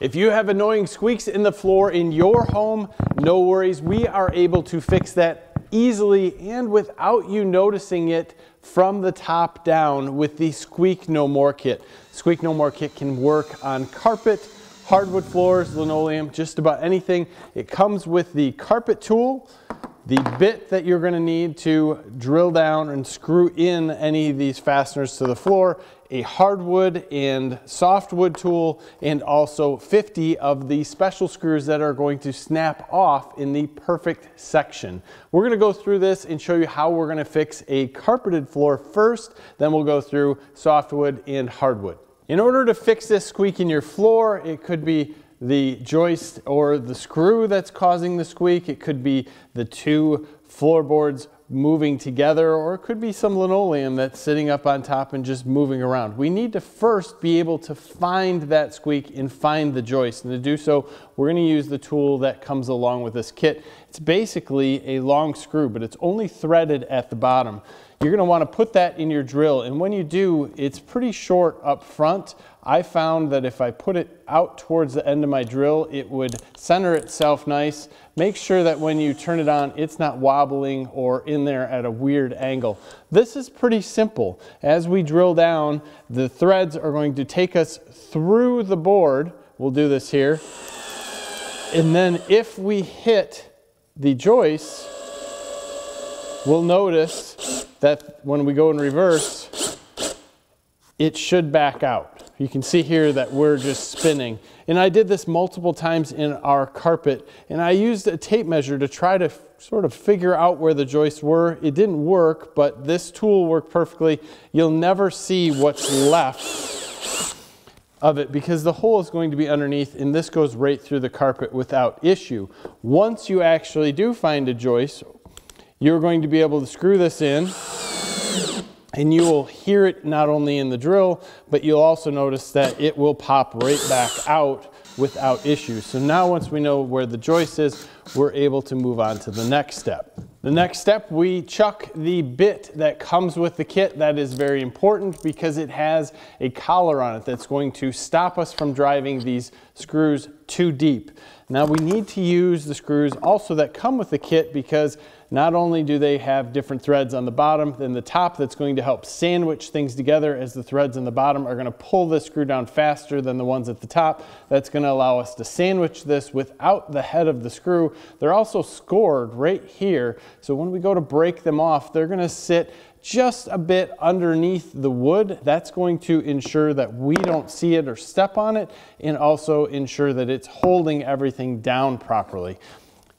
If you have annoying squeaks in the floor in your home, no worries. We are able to fix that easily and without you noticing it from the top down with the Squeak No More kit. Squeak No More kit can work on carpet, hardwood floors, linoleum, just about anything. It comes with the carpet tool, the bit that you're going to need to drill down and screw in any of these fasteners to the floor, a hardwood and softwood tool, and also 50 of the special screws that are going to snap off in the perfect section. We're going to go through this and show you how we're going to fix a carpeted floor first, then we'll go through softwood and hardwood. In order to fix this squeak in your floor, it could be the joist or the screw that's causing the squeak. It could be the two floorboards moving together or it could be some linoleum that's sitting up on top and just moving around. We need to first be able to find that squeak and find the joist and to do so we're going to use the tool that comes along with this kit. It's basically a long screw but it's only threaded at the bottom. You're going to want to put that in your drill and when you do it's pretty short up front I found that if I put it out towards the end of my drill, it would center itself nice. Make sure that when you turn it on, it's not wobbling or in there at a weird angle. This is pretty simple. As we drill down, the threads are going to take us through the board. We'll do this here. And then if we hit the joist, we'll notice that when we go in reverse, it should back out. You can see here that we're just spinning. And I did this multiple times in our carpet and I used a tape measure to try to sort of figure out where the joists were. It didn't work, but this tool worked perfectly. You'll never see what's left of it because the hole is going to be underneath and this goes right through the carpet without issue. Once you actually do find a joist, you're going to be able to screw this in and you will hear it not only in the drill, but you'll also notice that it will pop right back out without issue. So now once we know where the joist is, we're able to move on to the next step. The next step, we chuck the bit that comes with the kit. That is very important because it has a collar on it that's going to stop us from driving these screws too deep. Now we need to use the screws also that come with the kit because not only do they have different threads on the bottom than the top that's going to help sandwich things together as the threads on the bottom are going to pull this screw down faster than the ones at the top. That's going to allow us to sandwich this without the head of the screw. They're also scored right here. So when we go to break them off, they're going to sit just a bit underneath the wood. That's going to ensure that we don't see it or step on it and also ensure that it's holding everything down properly.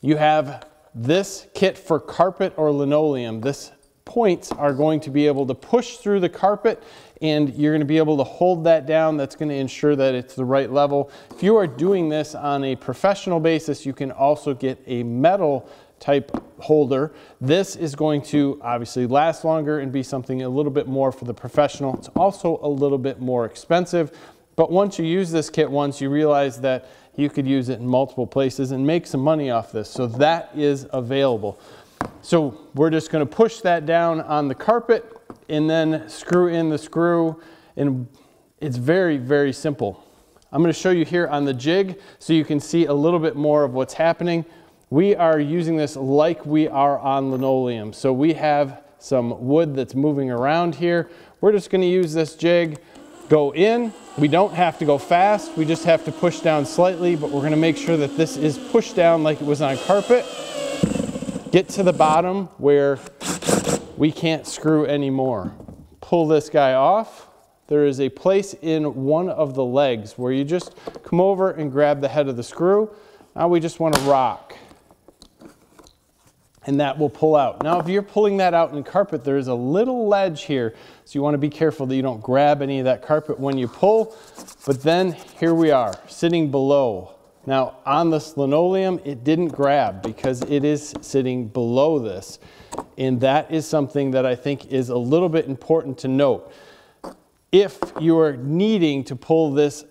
You have this kit for carpet or linoleum, this points are going to be able to push through the carpet and you're going to be able to hold that down. That's going to ensure that it's the right level. If you are doing this on a professional basis, you can also get a metal type holder. This is going to obviously last longer and be something a little bit more for the professional. It's also a little bit more expensive, but once you use this kit once, you realize that you could use it in multiple places and make some money off this. So that is available. So we're just going to push that down on the carpet and then screw in the screw and it's very, very simple. I'm going to show you here on the jig so you can see a little bit more of what's happening. We are using this like we are on linoleum. So we have some wood that's moving around here. We're just going to use this jig go in. We don't have to go fast. We just have to push down slightly, but we're gonna make sure that this is pushed down like it was on carpet. Get to the bottom where we can't screw anymore. Pull this guy off. There is a place in one of the legs where you just come over and grab the head of the screw. Now we just wanna rock and that will pull out. Now, if you're pulling that out in carpet, there is a little ledge here, so you want to be careful that you don't grab any of that carpet when you pull. But then here we are, sitting below. Now, on this linoleum, it didn't grab because it is sitting below this. And that is something that I think is a little bit important to note. If you are needing to pull this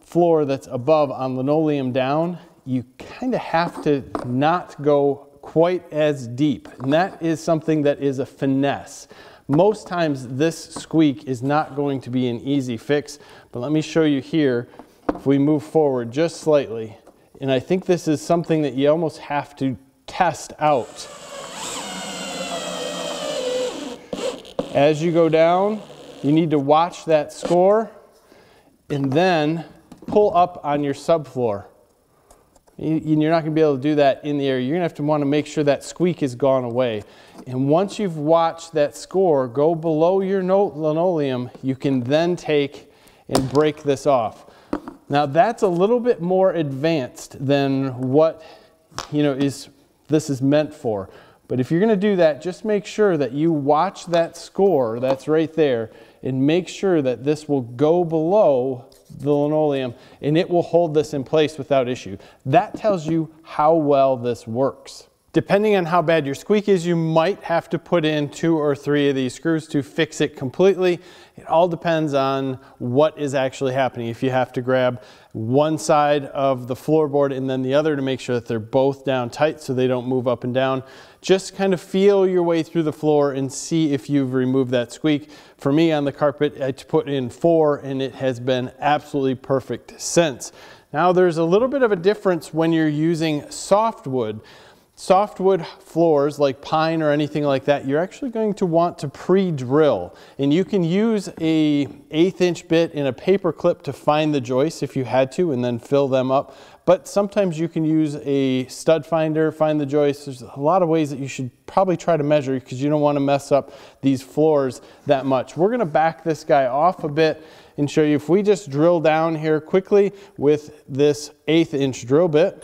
floor that's above on linoleum down, you kind of have to not go quite as deep. And that is something that is a finesse. Most times this squeak is not going to be an easy fix, but let me show you here. if we move forward just slightly, and I think this is something that you almost have to test out. As you go down, you need to watch that score and then pull up on your subfloor. You're not going to be able to do that in the air. You're going to have to want to make sure that squeak has gone away. And once you've watched that score go below your note linoleum, you can then take and break this off. Now that's a little bit more advanced than what you know is this is meant for. But if you're going to do that, just make sure that you watch that score that's right there and make sure that this will go below the linoleum and it will hold this in place without issue. That tells you how well this works. Depending on how bad your squeak is, you might have to put in two or three of these screws to fix it completely. It all depends on what is actually happening. If you have to grab one side of the floorboard and then the other to make sure that they're both down tight so they don't move up and down, just kind of feel your way through the floor and see if you've removed that squeak. For me on the carpet, I put in four and it has been absolutely perfect since. Now there's a little bit of a difference when you're using softwood softwood floors like pine or anything like that, you're actually going to want to pre-drill. And you can use a eighth inch bit in a paper clip to find the joists if you had to and then fill them up. But sometimes you can use a stud finder, find the joists. There's a lot of ways that you should probably try to measure because you don't want to mess up these floors that much. We're going to back this guy off a bit and show you if we just drill down here quickly with this eighth inch drill bit.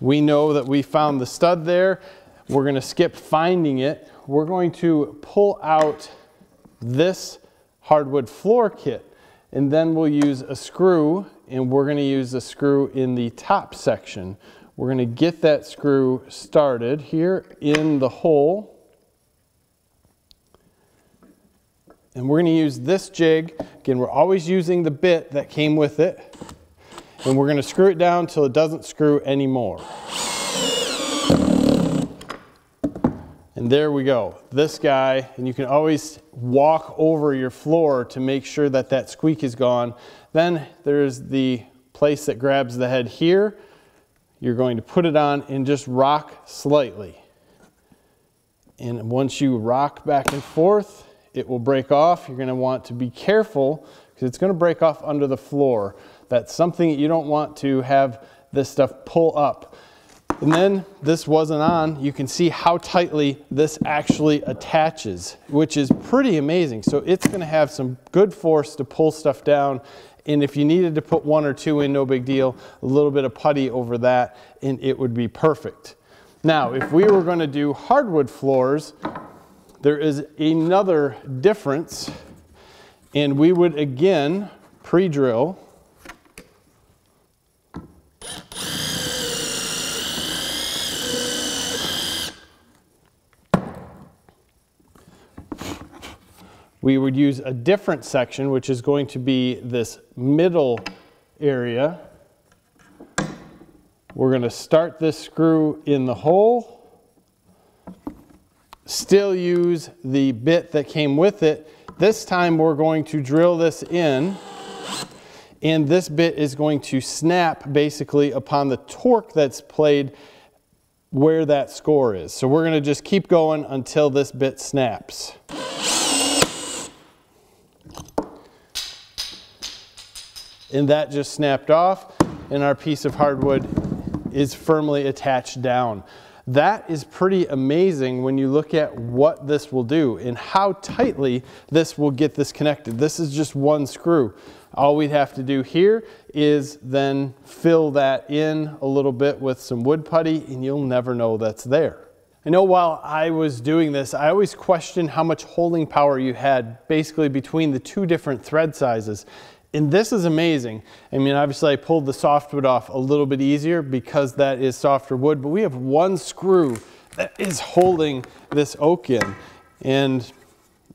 We know that we found the stud there. We're gonna skip finding it. We're going to pull out this hardwood floor kit and then we'll use a screw and we're gonna use a screw in the top section. We're gonna get that screw started here in the hole. And we're gonna use this jig. Again, we're always using the bit that came with it and we're going to screw it down until it doesn't screw anymore. And there we go. This guy, and you can always walk over your floor to make sure that that squeak is gone. Then there's the place that grabs the head here. You're going to put it on and just rock slightly. And once you rock back and forth, it will break off. You're going to want to be careful because it's going to break off under the floor. That's something you don't want to have this stuff pull up. And then this wasn't on, you can see how tightly this actually attaches, which is pretty amazing. So it's gonna have some good force to pull stuff down. And if you needed to put one or two in, no big deal, a little bit of putty over that and it would be perfect. Now, if we were gonna do hardwood floors, there is another difference and we would again pre-drill we would use a different section, which is going to be this middle area. We're going to start this screw in the hole, still use the bit that came with it. This time we're going to drill this in and this bit is going to snap basically upon the torque that's played where that score is. So we're going to just keep going until this bit snaps. And that just snapped off and our piece of hardwood is firmly attached down. That is pretty amazing when you look at what this will do and how tightly this will get this connected. This is just one screw. All we'd have to do here is then fill that in a little bit with some wood putty and you'll never know that's there. I know while I was doing this, I always questioned how much holding power you had basically between the two different thread sizes. And this is amazing. I mean, obviously I pulled the softwood off a little bit easier because that is softer wood, but we have one screw that is holding this oak in. And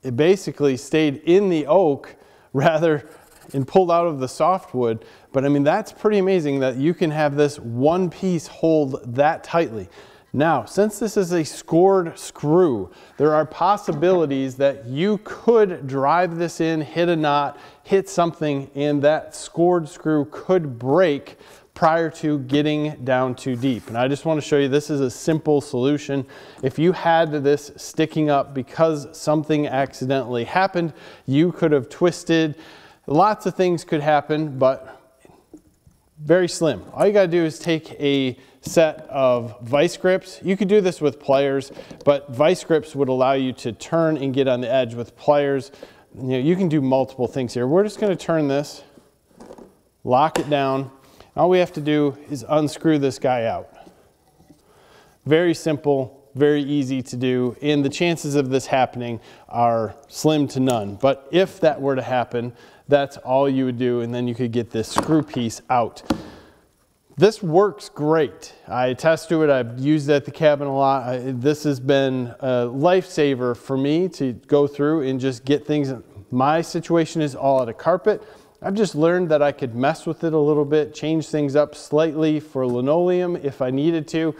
it basically stayed in the oak rather and pulled out of the softwood. But I mean, that's pretty amazing that you can have this one piece hold that tightly. Now, since this is a scored screw, there are possibilities that you could drive this in, hit a knot, hit something, and that scored screw could break prior to getting down too deep. And I just want to show you this is a simple solution. If you had this sticking up because something accidentally happened, you could have twisted. Lots of things could happen, but very slim. All you got to do is take a set of vice grips. You could do this with pliers, but vice grips would allow you to turn and get on the edge with pliers. You know, you can do multiple things here. We're just going to turn this, lock it down. All we have to do is unscrew this guy out. Very simple, very easy to do, and the chances of this happening are slim to none. But if that were to happen, that's all you would do, and then you could get this screw piece out. This works great. I attest to it. I've used it at the cabin a lot. I, this has been a lifesaver for me to go through and just get things. My situation is all out of carpet. I've just learned that I could mess with it a little bit, change things up slightly for linoleum if I needed to,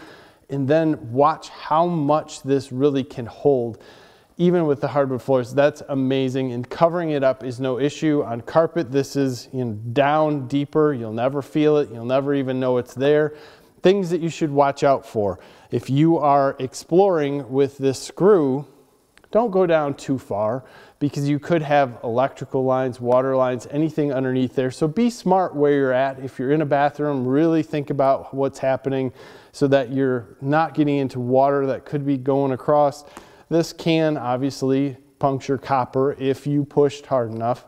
and then watch how much this really can hold even with the hardwood floors, that's amazing. And covering it up is no issue. On carpet, this is you know, down deeper. You'll never feel it. You'll never even know it's there. Things that you should watch out for. If you are exploring with this screw, don't go down too far because you could have electrical lines, water lines, anything underneath there. So be smart where you're at. If you're in a bathroom, really think about what's happening so that you're not getting into water that could be going across. This can obviously puncture copper if you pushed hard enough.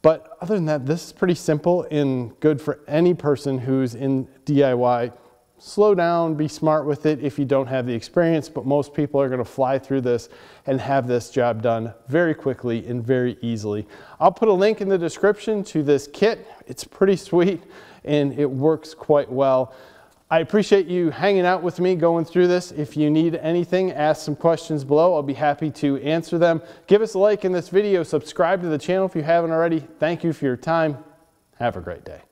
But other than that, this is pretty simple and good for any person who's in DIY. Slow down, be smart with it if you don't have the experience, but most people are gonna fly through this and have this job done very quickly and very easily. I'll put a link in the description to this kit. It's pretty sweet and it works quite well. I appreciate you hanging out with me going through this. If you need anything, ask some questions below. I'll be happy to answer them. Give us a like in this video. Subscribe to the channel if you haven't already. Thank you for your time. Have a great day.